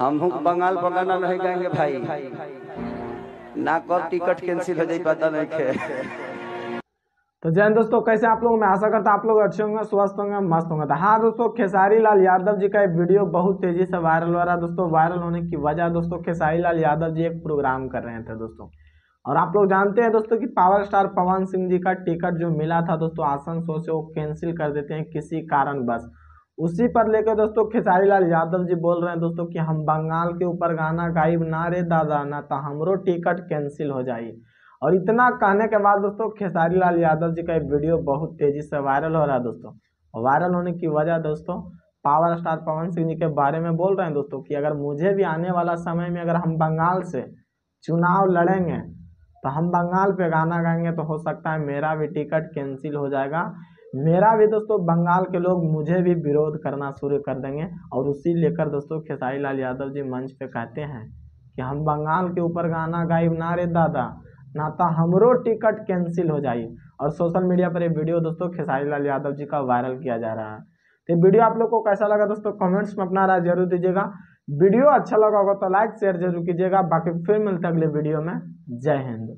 हम बंगाल पर गाना नहीं गाएँगे भाई। ना कब टिकट कैंसिल हो जाए पता नहीं के तो जय दोस्तों, कैसे आप लोग मैं आशा करता आप लोग अच्छे होंगे, स्वस्थ होंगे, मस्त होंगे। तो हाँ दोस्तों खेसारी लाल यादव जी का एक वीडियो बहुत तेज़ी से वायरल हो रहा है। दोस्तों वायरल होने की वजह दोस्तों खेसारी लाल यादव जी एक प्रोग्राम कर रहे थे दोस्तों। और आप लोग जानते हैं दोस्तों कि पावर स्टार पवन सिंह जी का टिकट जो मिला था दोस्तों, आसनसोल से वो कैंसिल कर देते हैं किसी कारण बस उसी पर लेकर दोस्तों खेसारी लाल यादव जी बोल रहे हैं दोस्तों कि हम बंगाल के ऊपर गाना गाइब ना रे दादा, ना तो हमरो टिकट कैंसिल हो जाए और इतना कहने के बाद दोस्तों खेसारी लाल यादव जी का वीडियो बहुत तेज़ी से वायरल हो रहा है दोस्तों। वायरल होने की वजह दोस्तों, पावर स्टार पवन सिंह जी के बारे में बोल रहे हैं दोस्तों कि अगर मुझे भी आने वाला समय में अगर हम बंगाल से चुनाव लड़ेंगे तो हम बंगाल पे गाना गाएँगे तो हो सकता है मेरा भी टिकट कैंसिल हो जाएगा। मेरा भी दोस्तों, बंगाल के लोग मुझे भी विरोध करना शुरू कर देंगे और उसी लेकर दोस्तों, खेसारी लाल यादव जी मंच पे कहते हैं कि हम बंगाल के ऊपर गाना गाइब ना रे दादा, ना तो हमरो टिकट कैंसिल हो जाए और सोशल मीडिया पर ये वीडियो दोस्तों, खेसारी लाल यादव जी का वायरल किया जा रहा है। तो वीडियो आप लोग को कैसा लगा दोस्तों, कमेंट्स में अपना राय ज़रूर दीजिएगा। वीडियो अच्छा लगा होगा तो लाइक, शेयर ज़रूर कीजिएगा। बाकी फिर मिलते अगले वीडियो में। जय हिंद।